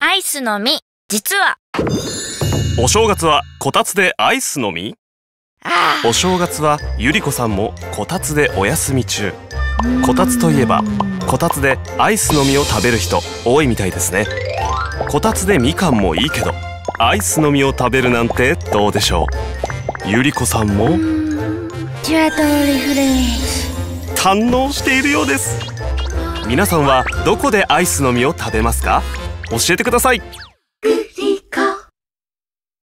アイスの実、実は。お正月はこたつでアイスの実？あお正月はゆりこさんもこたつでお休み中。こたつといえばこたつでアイスの実を食べる人多いみたいですね。こたつでみかんもいいけどアイスの実を食べるなんてどうでしょう？ゆりこさんも？堪能しているようです。皆さんはどこでアイスの実を食べますか？教えてください。